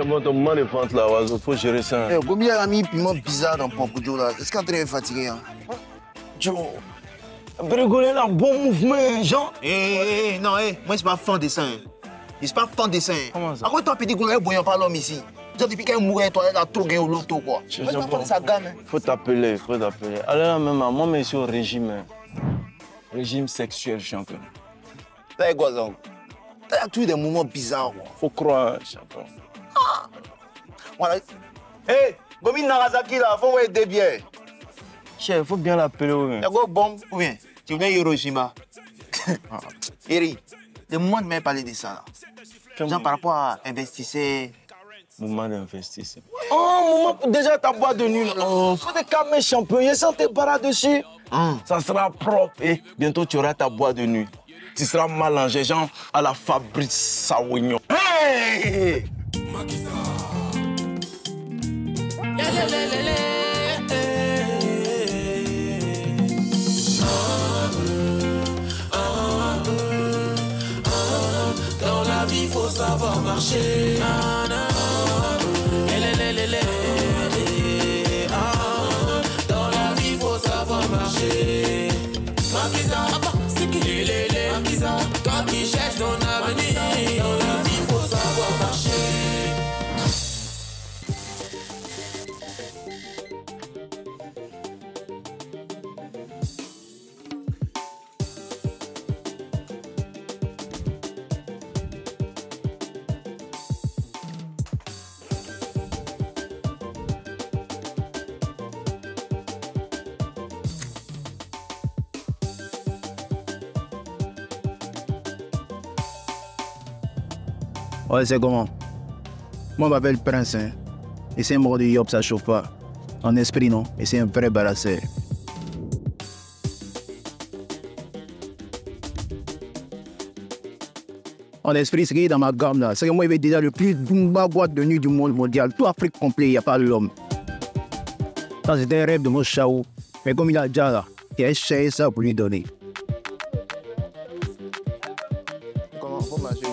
Chabon, ton vente là, oiseau, faut gérer ça. Eh, Gomi a mis piment bizarre dans Pompo Joe là? Est-ce qu'André est fatigué hein? Joe, rigoler là, bon mouvement, Jean. Eh, eh, eh, non, eh, moi je suis pas fan de ça. hein. Je suis pas fan de ça. hein. Comment ça? À quoi toi, petit goulot, bouillant par l'homme ici Genre, depuis qu'elle mourait, toi, elle a trop gagné au loto, quoi. Moi, je suis pas fan de sa gamme. hein. Faut t'appeler, faut t'appeler. Allez là, même, moi, mais je suis au régime. hein. Régime sexuel, champion. T'as quoi, ça T'as toujours des moments bizarres, quoi. Faut croire, champion. Voilà. Hé, Gomi Narazaki, là, faut voir des bières. Chef, faut bien l'appeler. Y'a quoi, bombe Ou bien, tu viens Hiroshima Eri, le monde m'a parlé de ça, là. Genre, par rapport à investisseur. Moment d'investissement. Oh, moment, déjà ta boîte de nuit. Oh, faut te calmer, champion. Sent tes bras dessus. Hum. Ça sera propre. Et bientôt, tu auras ta boîte de nuit. Tu seras mélangé, genre à la Fabrice Sawignon. Hey! Dans la vie, faut savoir marcher. Dans la vie, faut savoir marcher. Makiza, c'est qui Lé, lé, lé. Makiza, toi qui cherches ton Ouais, c'est comment? Moi, je m'appelle Prince. Hein. Et c'est un mort de Yop, ça chauffe pas. En esprit, non. Et c'est un vrai balasseur. En esprit, ce qui est dans ma gamme là, c'est que moi, il y déjà le plus boomba boîte de nuit du monde mondial. Tout Afrique complet, il n'y a pas l'homme. Ça, c'était un rêve de mon chaou. Mais comme il a déjà là, il a cherché ça pour lui donner. Comment marcher.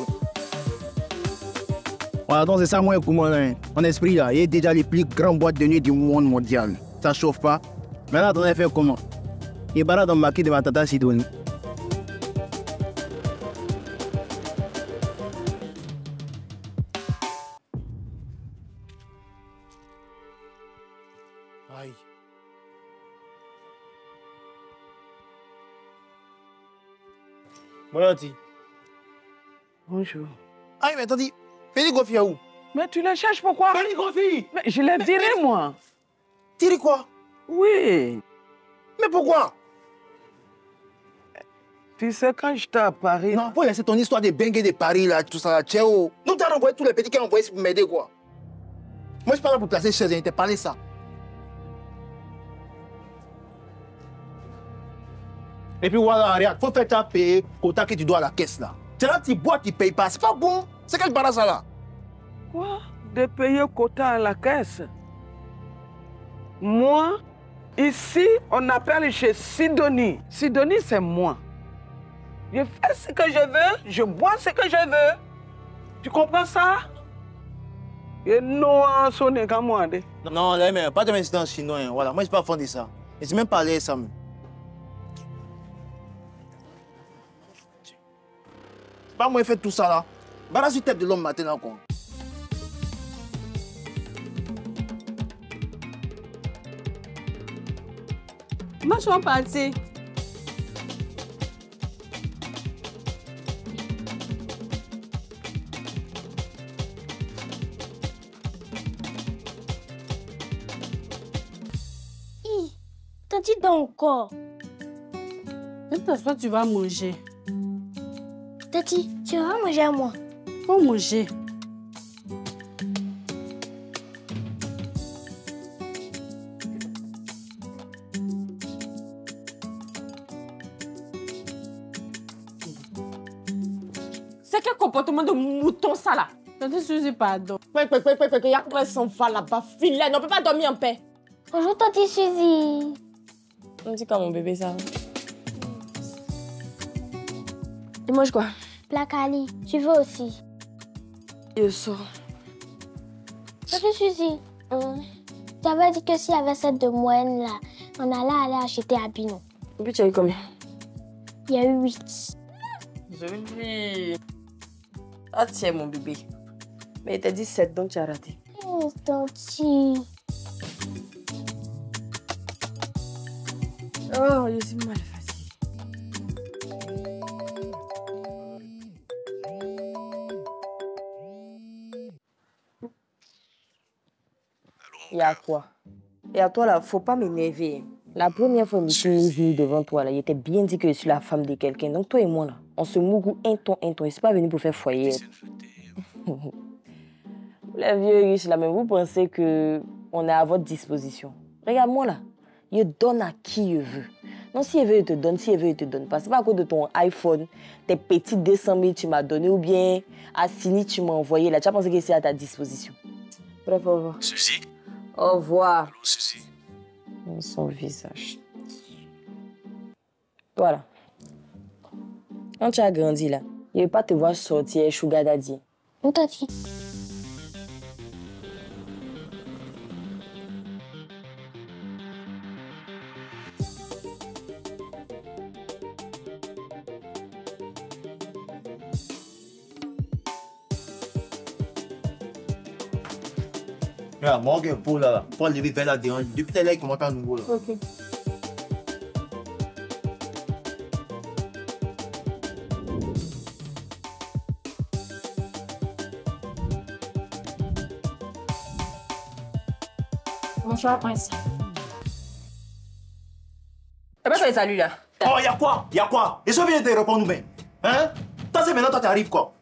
Voilà, donc c'est ça, moi, pour moi, hein. en esprit, là, il y a déjà les plus grandes boîtes de nuit du monde mondial. Ça chauffe pas. Maintenant, on a fait comment? Il est barré dans le maquis de ma tata Sidonie. Aïe. Bonjour. Aïe, mais attendez. Où Mais tu les cherches pourquoi? Mais je les dirai, moi. Tiri quoi? Oui. Mais pourquoi? Tu sais, quand j'étais à Paris, Non, faut laisser ton histoire de bengue de Paris, là, tout ça, là. Tchéo. Nous, t'as envoyé tous les petits qui ont envoyé pour m'aider, quoi. Moi, je suis pas là pour placer chez eux, t'as parlé ça. Et puis voilà, regarde, faut faire ta payer quota que tu dois à la caisse, là. C'est là, tu bois, tu payes pas. C'est pas bon. C'est quel barrage, ça, là quoi? De payer quota à la caisse? Moi, ici, on appelle chez Sidonie. Sidonie, c'est moi. Je fais ce que je veux, je bois ce que je veux. Tu comprends ça? Non, moi. de. Non, non, là, mais pas de incident chinois, hein. voilà. Moi, je suis pas fan de ça. Et j'ai même parlé ça, même. C'est pas moi qui fais tout ça, là. Barrage sur tête de l'homme maintenant, quoi. Moi, je suis partie. Tati dort encore. Ne t'assois, tu vas manger. Tati, tu vas manger à moi? Faut manger. C'est quel comportement de mouton ça là? Tante Suzy, pardon. Ouais, ouais, ouais, ouais, ouais, il y a quoi son fa là-bas, filet, on peut pas dormir en paix. Bonjour, Tati Suzy. On dit quand mon bébé ça? Tu manges quoi? Placali, tu veux aussi? Je sors. Parce que Suzy, hum, tu avais dit que s'il y avait cette de moyenne là, on allait aller acheter à Bino. Et puis tu as eu combien? Il y a eu 8. Joli. Ah tiens mon bébé. Mais il t'a dit 7 donc tu as raté. Oh, gentil. Oh, je suis mal fatiguée. Et à quoi Et à toi là, faut pas m'énerver. La première fois que je suis venue devant toi là, il était bien dit que je suis la femme de quelqu'un. Donc toi et moi là, on se mougou un ton, un ton. Je suis pas venu pour faire foyer. Les vieux riches là, mais vous pensez que on est à votre disposition. Regarde-moi là, je donne à qui je veux. Non, si elle veut, il te donne. Si elle veut, il te donne pas. C'est pas à cause de ton iPhone, tes petits 200 000 tu m'as donné ou bien à Sini tu m'as envoyé là. Tu as pensé que c'est à ta disposition. Bref, au revoir. Suzy Au revoir. Son visage. Voilà. Quand tu as grandi là, il ne veut pas te voir sortir Sugar Daddy. On t'a dit. Regarde, Morgan Paul là, Paul lever vers la dérange. Depuis tout à l'heure, il commence à nouveau là. Ok. Bonsoir, Prince. T'as pas fait salut là? Oh, y'a quoi? Y'a quoi? Et ça vient te répondre, mais. Hein? Toi, c'est maintenant, toi, t'arrives quoi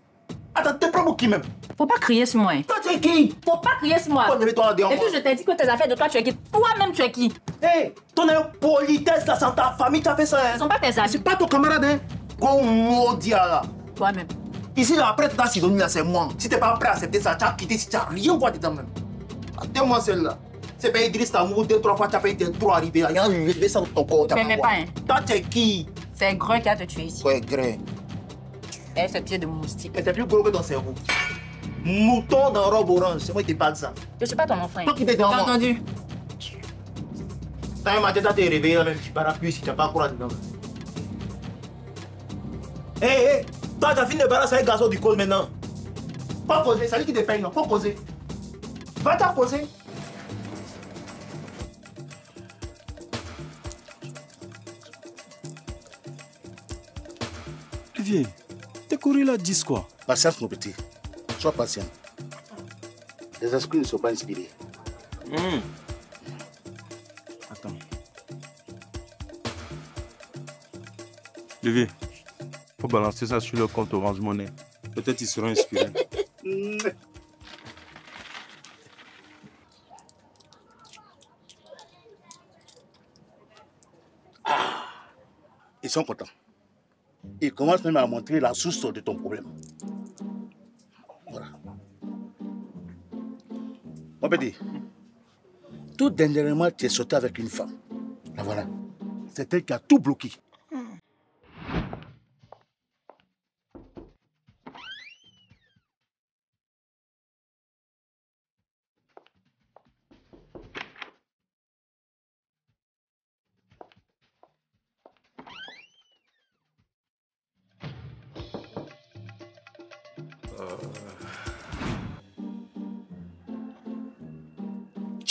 Attends, t'es pour qui même Faut pas crier sur moi. Toi, tu es qui? Faut pas crier sur moi. Lève-toi la dérange. Et puis je t'ai dit que tes affaires de toi, tu es qui? Toi-même, tu es qui? Hé, ton politesse là, c'est ta famille, tu as fait ça, Ce hein sont pas tes amis. C'est pas ton camarade, hein? Gros maudit là. Toi-même. Ici, là, après, ta Sidonie, là, c'est moi. Si t'es pas prêt à accepter ça, tu as quitté, si tu n'as rien quoi dedans même. Attends-moi celle-là. C'est pas Idriss Tamour, deux, trois fois, tu as fait trop arrivé là. Il y a levé ça dans ton corps. Tu m'aimais pas, hein Toi, tu es qui? C'est Gros qui a te tué ici. Ouais, gré. Et ce pied de moustique. T'es plus gros que ton cerveau. Mouton dans robe orange, c'est moi qui te parle ça. Je suis pas ton enfant. Toi qui t'es dans T'as moi. entendu T'as un matin, t'as été réveillé là même, tu pars plus si tu n'as pas courage dedans. Hé, hé, toi, t'as fini de balancer un garçon du col maintenant. Pas poser, c'est lui qui te paye, non, pas poser. Va t'en poser. Olivier, t'es couru là, dis quoi Patience, mon petit. Sois patient. Les esprits ne sont pas inspirés. Attends. Olivier, faut balancer ça sur le compte Orange Monnaie. Peut-être ils seront inspirés. Ils sont contents. Ils commencent même à montrer la source de ton problème. Petit, tout dernièrement, tu es sorti avec une femme. La voilà. C'est elle qui a tout bloqué.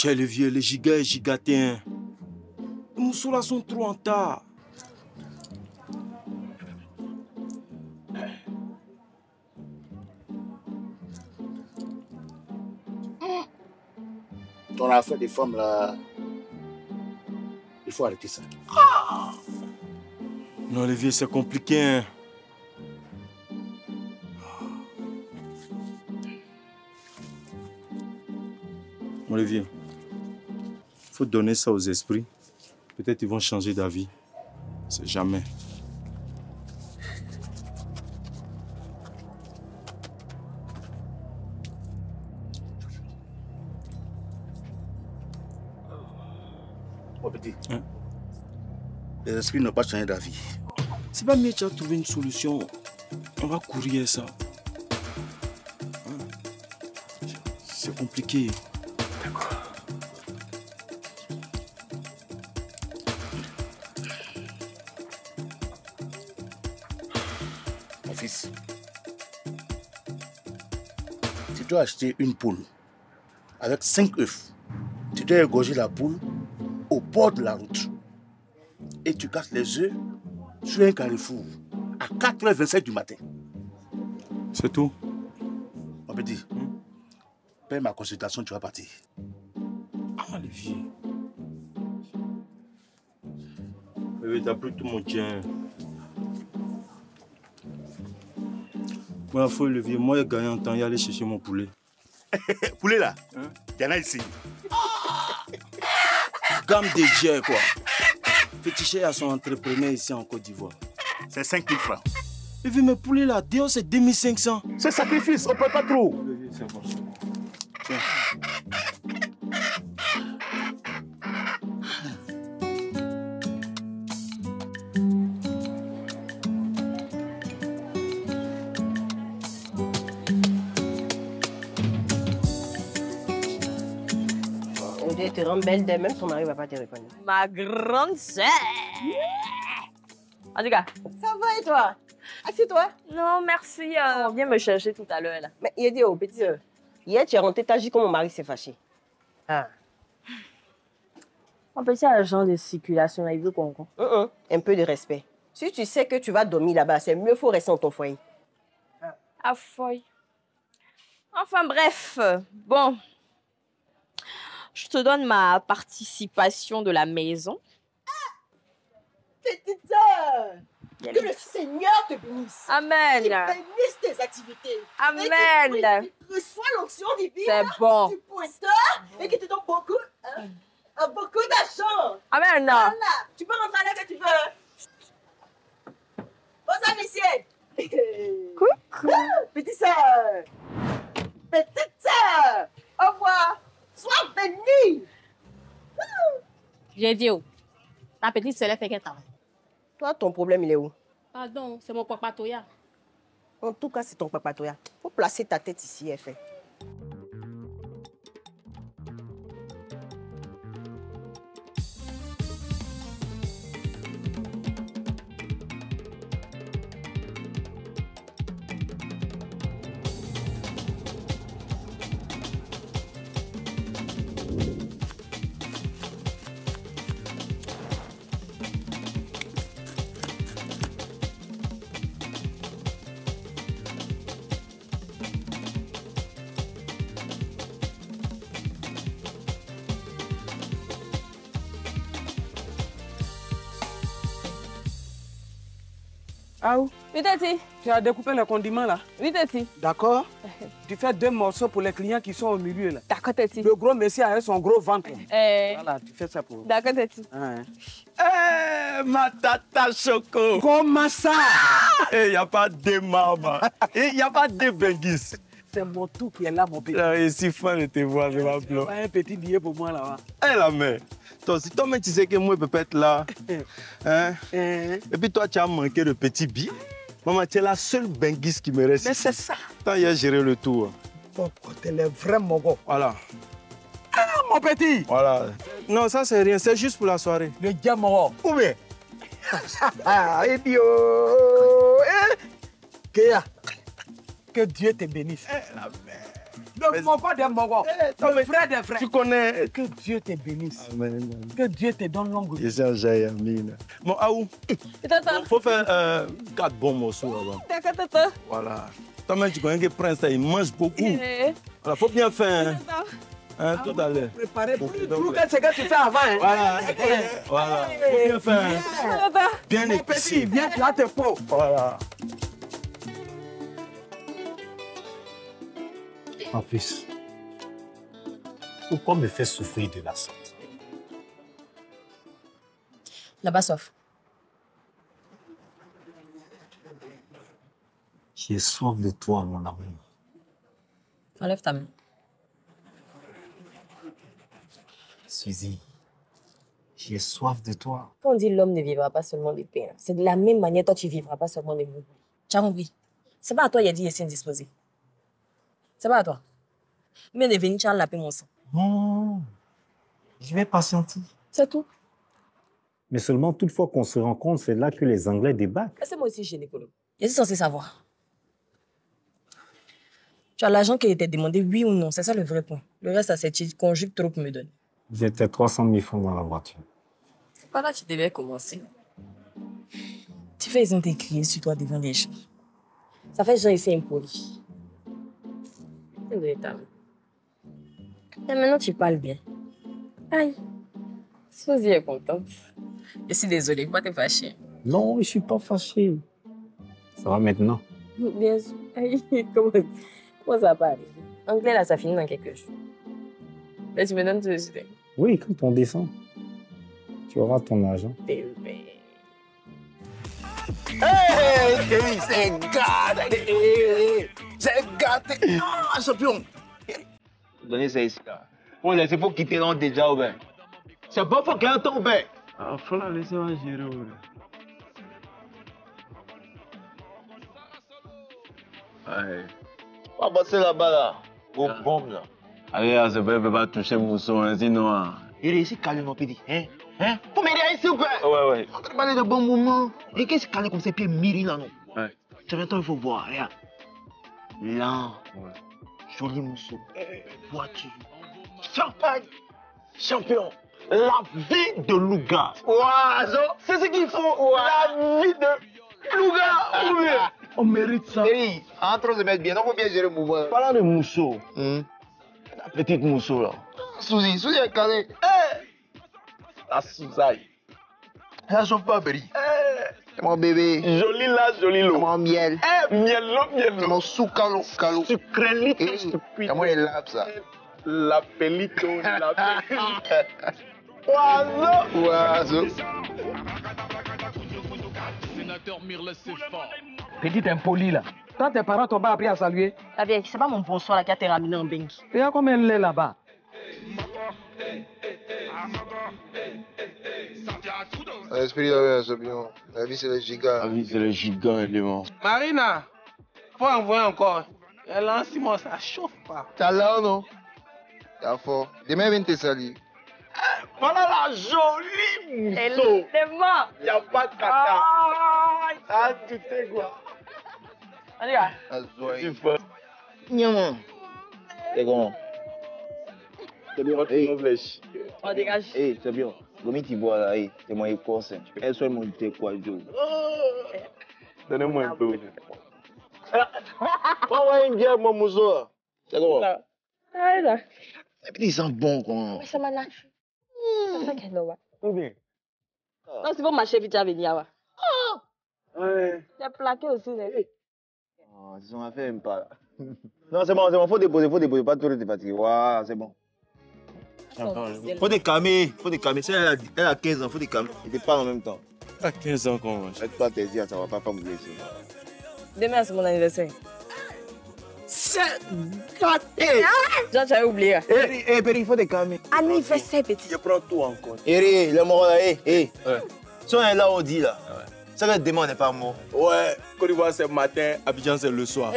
Tiens, le vieux, les gigas et gigatéens. Les Moussoulas sont trop en tas. Ton affaire des femmes là. Il faut arrêter ça. Non, Olivier, c'est compliqué. hein. Olivier, faut donner ça aux esprits. Peut-être ils vont changer d'avis. C'est jamais. Petit. Hein? Les esprits n'ont pas changé d'avis. C'est pas mieux, tu as trouvé une solution. On va courir ça. Hein? C'est compliqué. Fils, tu dois acheter une poule avec 5 œufs. Tu dois égorger la poule au bord de la route. Et tu casses les œufs sur un carrefour à 4h27 du matin. C'est tout. Mon petit, paie ma consultation, tu vas partir. Ah, Olivier. Bébé, t'as pris tout mon tien. Moi, faut Olivier, moi, j'ai gagné en temps, il aller chercher mon poulet. poulet là? Il y en a ici. Gamme de Dieu, quoi. Fétiché à son entrepreneur ici en Côte d'Ivoire. C'est 5 000 francs. Il veut me poulet là, dehors c'est 2500. C'est sacrifice, on peut pas trop. C'est bon. On dirait te rendre belle d'elle, même ton mari va pas te reconnaître. Ma grande sœur. En tout cas, Ça va et toi? Assieds-toi. non, merci. euh, on vient me chercher tout à l'heure là. Mais il a dit, oh, petit, euh, hier tu es rentré, t'as dit que mon mari s'est fâché. Ah. Mon petit agent de circulation, veut qu'on. qu'on- Hum, hum, Un peu de respect. Si tu sais que tu vas dormir là-bas, c'est mieux, faut rester dans ton foyer. Ah, foy. Enfin, bref. Bon. Je te donne ma participation de la maison. Petite sœur, que le Seigneur te bénisse. Amen. Il bénisse tes activités. Amen. Tu reçois l'onction divine C'est bon. du pasteur et que tu donnes beaucoup, hein, euh, beaucoup d'argent. Amen. Voilà, tu peux rentrer à l'heure que tu veux. Bonsoir, messieurs. Coucou. Petite sœur. Petite sœur. Au revoir. Sois bénie. J'ai dit, oh, ta petite sœur elle fait qu'elle travaille. Toi, ton problème, il est où? Pardon, c'est mon papa Toya. En tout cas, c'est ton papa, toi. faut placer ta tête ici, elle fait. Aou, Oui, Tati. tu as découpé les condiments là Oui, Tati. D'accord Tu fais deux morceaux pour les clients qui sont au milieu là. D'accord, Tati. Le gros monsieur a son gros ventre. Eh, Voilà, tu fais ça pour. D'accord, Tati. Hein. Eh, ma tata Choco. Comment ça? Il n'y a pas de maman. Il n'y a pas de bengis. C'est mon tout qui est là, mon petit. Je suis fan de te voir, je vais pleurer. Un petit billet pour moi là-bas. Eh la mère, toi, si toi-même tu sais que moi je peux être là, hein? Hein? et puis toi tu as manqué de petits billets, maman tu es la seule benguise qui me reste. Mais c'est ça. Tant il a géré le tour. Ton côté, les vrais mogos. Voilà, Ah, mon petit voilà. Non, ça c'est rien, c'est juste pour la soirée. Le mogo. Ou bien? Ah, eh, Kéa, que Dieu te bénisse. Ne mens pas des mogos. Le frère des frères. tu connais. Que Dieu te bénisse. Amen. Que Dieu te donne longue vie. Ça, j'ai Amine. Bon, Aou, Tata. faut faire euh, quatre bons morceaux avant. D'accord, Tata. Voilà. Toi-même, tu connais que Prince, il mange beaucoup. Eh, Voilà, faut bien faire. Hein, hein, tout à l'heure. Préparez pour Ok, tout donc, ce que tu fais avant. Hein. Voilà, voilà. Faut bien faire. Bien Mon viens, tu as tes pots. Voilà. En plus, pourquoi me faire souffrir de la sorte Là-bas, sauf. J'ai soif de toi, mon amour. Enlève ta main. Suzy, j'ai soif de toi. Quand on dit l'homme ne vivra pas seulement de pain, c'est de la même manière, toi, tu vivras pas seulement de mots. Tu as compris? C'est pas à toi, il a dit, il est indisposé. C'est pas à toi? Ou bien de venir, tu as lapé mon sang? Non, je vais patienter. C'est tout. Mais seulement toutefois qu'on se rencontre, c'est là que les Anglais débattent. C'est moi aussi gynécologue. Je suis censé savoir. Tu as l'argent qui était demandé, oui ou non? C'est ça le vrai point. Le reste, c'est tu conjugues trop pour me donner. J'étais 300 000 francs dans la voiture. C'est pas là que tu devais commencer. Tu fais, ils ont crier sur toi devant les gens. Ça fait genre ici impoli. De ta Et maintenant, tu parles bien. Aïe. Suzy est contente. Je suis désolée, pourquoi t'es fâchée Non, je suis pas fâché. Ça va maintenant Bien sûr. Aïe, comment, comment ça va Anglais, là, ça finit dans quelques jours. Là, tu me donnes tout de suite. Oui, quand on descend, tu auras ton argent. Bébé. Hey, hey, c'est. Hey, C'est gâté. Ah, champion. Donnez ça ici. là. On laisse, il faut quitter là déjà, ouais. C'est pas faut qu'un tombe. Ah, faut la laisser moi gérer. Ouais. On va passer là-bas, là. Au bombe, là. Allez, là, c'est pas, peut pas toucher Mousson, hein, sinon. hein. Il est ici calme, mon pédi. Hein? Hein? Faut m'aider ici, s'il vous plaît. Ouais, ouais. On va parler de bons moments. Et qu'est-ce qu'il comme ses pieds miri là, non? Ouais. C'est maintenant, il faut voir. Regarde. Là. Joli mousseau. Voiture. Champagne. Champion. La vie de Louga. Oiseau. C'est ce qu'il faut. La vie de Louga. On mérite ça. Chérie, entre se mettre bien, on faut bien gérer le mouvement. Parlant de mousseau, la petite mousseau là. Souzy, Souzy est calée. La Souzaï. Elle chauffe pas, Berry. C'est mon bébé. Joli là, joli l'eau. C'est mon miel. Eh, miel l'eau, miel C'est l'eau. mon sous-calo. Calo. Sucrélite, Eh, stupide. Comment il lave ça? La pelito, la. Oiseau. Oiseau. Petite impoli là. Quand tes parents t'ont pas appris à saluer, La vieille, c'est pas mon bonsoir là qui a te ramené en bengue. il y a combien de lait L'esprit de champion. La vie, c'est le giga. La vie, c'est le gigant élément. Marina, faut envoyer encore. Elle a un ciment, ça chauffe pas. T'as là, non? T'as fort. Demain, viens te saluer. Voilà la jolie mousseau. C'est mort. Il n'y a pas de caca. Ah, tu sais quoi? Allez. Tu fais. Nyaman. C'est comment C'est bien, tu me flèches. On dégage. Eh, c'est bien. Gomi tu bois là, eh, c'est mon écorce. Elle soit mon thé quoi, Joe. Donnez-moi un peu. Pas une bière, mon mousseau. C'est comment Allez, là. Et puis ils sentent bon, quoi. Oui, ça m'a lâché. C'est ça qu'elle doit. Ou bien Non, c'est pour marcher vite à venir. là. Ouais. A plaqué aussi. là. Oh, ils ont affaire même pas. Non, c'est bon, c'est bon, faut déposer, faut déposer, pas trop de fatigué. Waouh, c'est bon. Faut des calmer, faut des calmer. Si elle a, elle a 15 ans, faut des calmer. Il te parle en même temps. À 15 ans qu'on mange. Faites pas tes yeux, ça va pas, pas me blesser. Demain, c'est mon anniversaire. C'est gâté. Genre, j'avais oublié. Eh, eh, Péri, il faut des calmer. Anniversaire, petit. Je prends tout en compte. Eri, le mort là, eh, eh. Si on est là, on dit là. Ça que demain, on n'est pas mort. Ouais, Côte d'Ivoire c'est matin, Abidjan c'est le soir.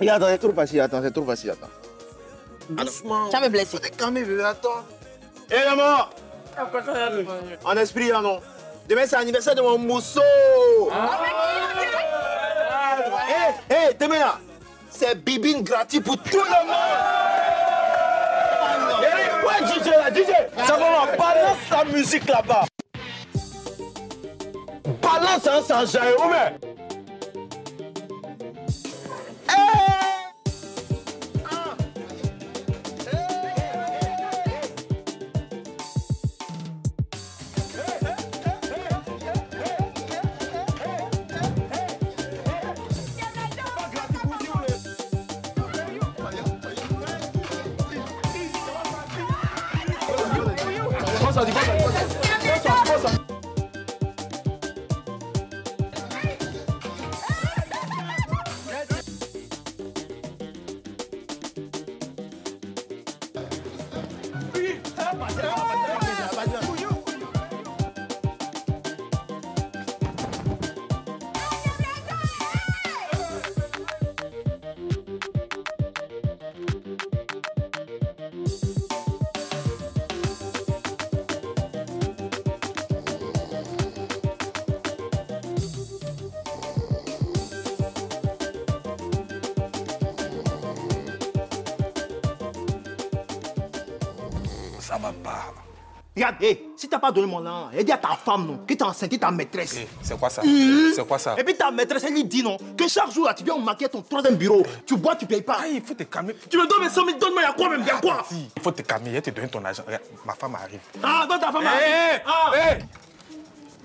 Et attends, c'est trop facile, attends, c'est trop facile, attends. Doucement. Tu vas me te calmer, bébé. Attends. Eh, le mort En esprit, là, non? Demain, c'est l'anniversaire de mon mousseau. Eh, eh, demain, là, c'est bibine gratuit pour tout le monde. Eh, ouais, DJ là, DJ Ça va, là, balance ta musique là-bas. Balance un sans jaillir, où Regarde, hé, si t'as pas donné mon nom, elle dit à ta femme, non, que t'as enceinté ta maîtresse. C'est quoi ça? Mhm. C'est quoi ça? Et puis ta maîtresse, elle lui dit, non, que chaque jour, là, tu viens me maquiller ton troisième bureau. Tu bois, tu payes pas. il faut te calmer. Tu me donnes mes 100 000, donne-moi, y'a quoi même, y'a quoi? Il faut te calmer, elle te donne ton argent. Regarde, ma femme arrive. Ah, donne ta femme Hé, arrive. Ah.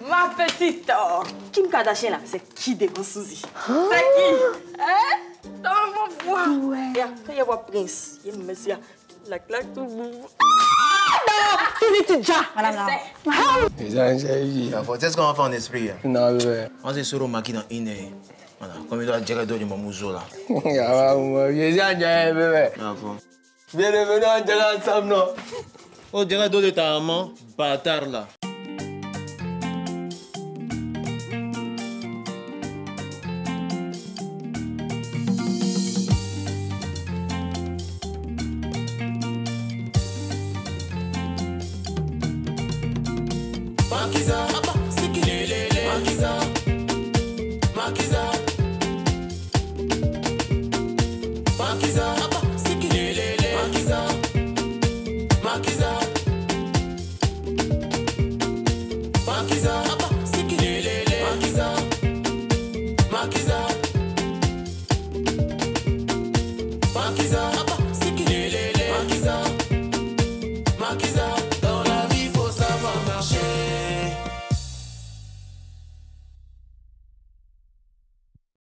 Ma petite, oh, Kim Kardashian là, c'est qui devant Suzy? C'est qui? Hein? Ça va voir. Regarde, quand il voit Prince, il me dit la claque tout le monde. Qu'est-ce qu'on va faire en esprit Non, ouais. On se sera maquillé dans une heure. Voilà, comme il doit dire que mon mouzo là. Ah, Bienvenue à Djela Samno. Oh, Djela de ta maman, bâtard là. Makiza,